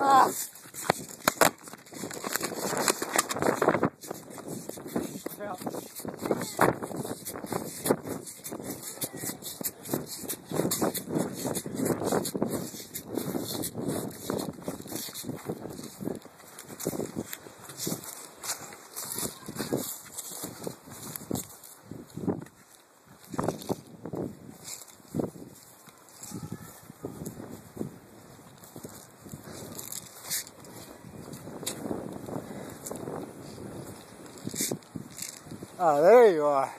Ach. Ah, there you are.